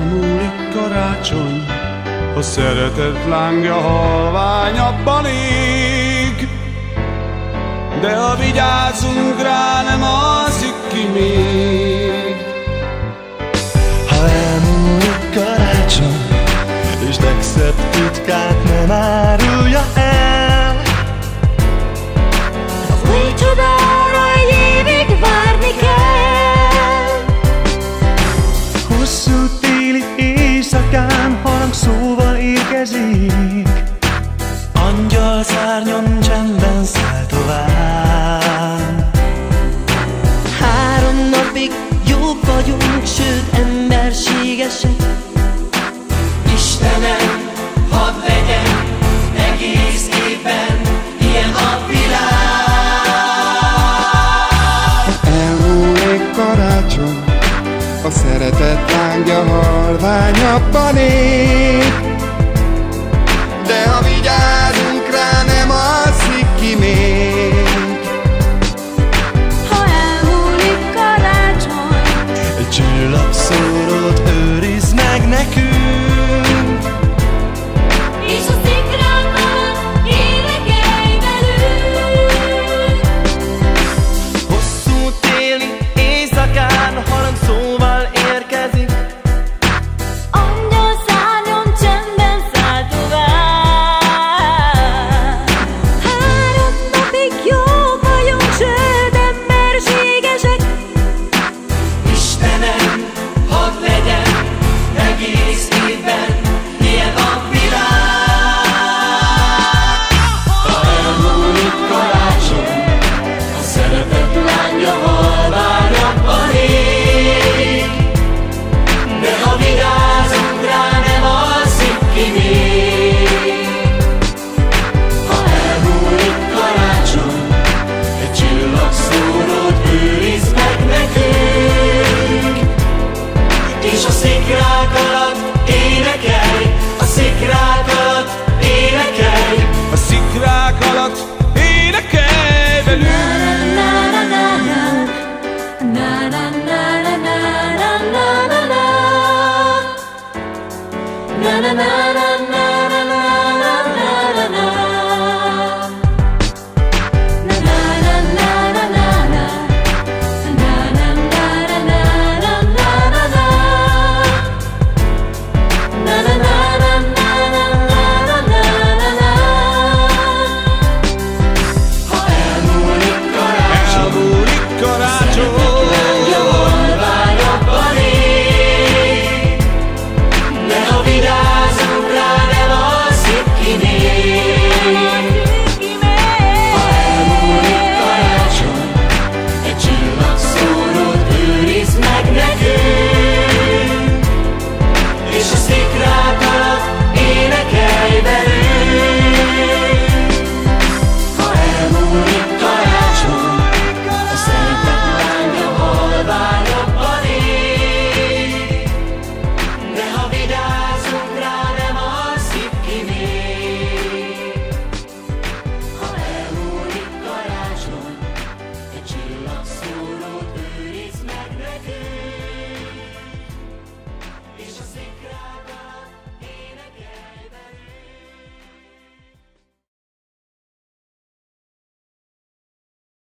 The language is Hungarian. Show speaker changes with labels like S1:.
S1: elmúlik karácsony, a szeretet lángja halványabban ég. De ha vigyázunk rá, nem alszik ki még.
S2: Csillagok szóval érkezik. Angyal szárnyon csendben száll tovább.
S3: Három napig jók vagyunk, sőt emberségesek.
S4: Istenem, hadd legyen egész ilyen a világ.
S5: Elmúlik karácsony, a szeretet
S3: láng a
S4: halvány your panék. rák alatt Énekelj
S1: velünk.
S3: na na na